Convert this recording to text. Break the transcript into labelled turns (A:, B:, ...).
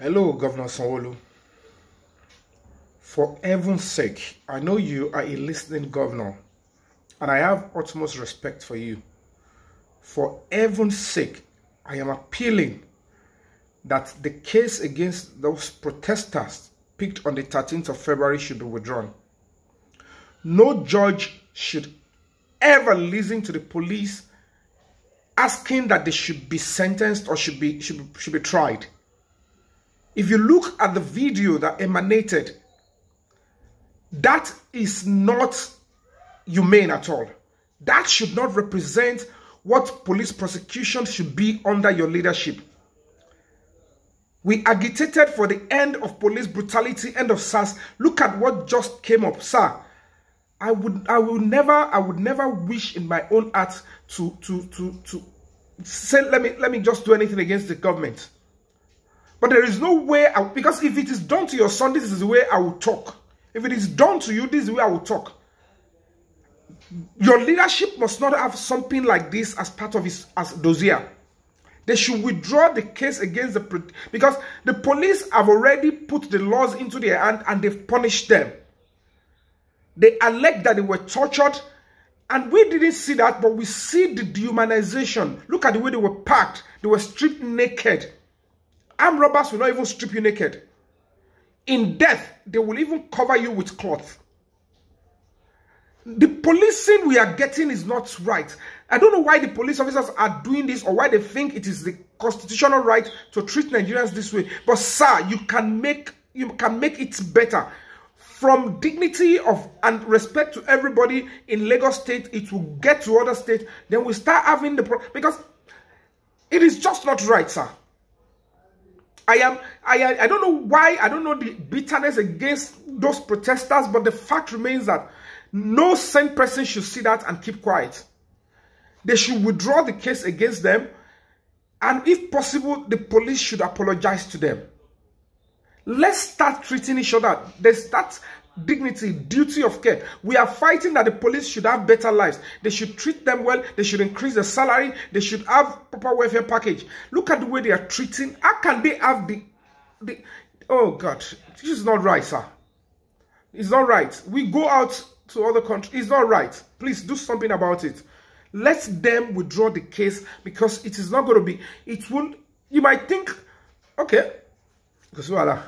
A: Hello, Governor Sanwo-Olu. For heaven's sake, I know you are a listening governor, and I have utmost respect for you. For heaven's sake, I am appealing that the case against those protesters picked on the 13th of February should be withdrawn. No judge should ever listen to the police asking that they should be sentenced or should be should, should be tried. If you look at the video that emanated, that is not humane at all. That should not represent what police prosecution should be under your leadership. We agitated for the end of police brutality, end of SARS. Look at what just came up, sir. I would, I would never, I would never wish in my own heart to, to, to, to say, let me, let me just do anything against the government. But there is no way, I, because if it is done to your son, this is the way I will talk. If it is done to you, this is the way I will talk. Your leadership must not have something like this as part of his as dossier. They should withdraw the case against the because the police have already put the laws into their hand and they've punished them. They allege that they were tortured, and we didn't see that, but we see the dehumanization. Look at the way they were packed. They were stripped naked. Armed robbers will not even strip you naked. In death, they will even cover you with cloth. The policing we are getting is not right. I don't know why the police officers are doing this or why they think it is the constitutional right to treat Nigerians this way. But sir, you can make you can make it better. From dignity of and respect to everybody in Lagos State, it will get to other states. Then we start having the because it is just not right, sir. I am I I don't know why I don't know the bitterness against those protesters, but the fact remains that no sane person should see that and keep quiet. They should withdraw the case against them, and if possible, the police should apologize to them. Let's start treating each other. There's that dignity, duty of care. We are fighting that the police should have better lives. They should treat them well. They should increase their salary. They should have proper welfare package. Look at the way they are treating. How can they have the, the oh God, this is not right, sir. It's not right. We go out to other countries. It's not right. Please do something about it. Let them withdraw the case because it is not going to be, it won't... you might think, okay, because voila.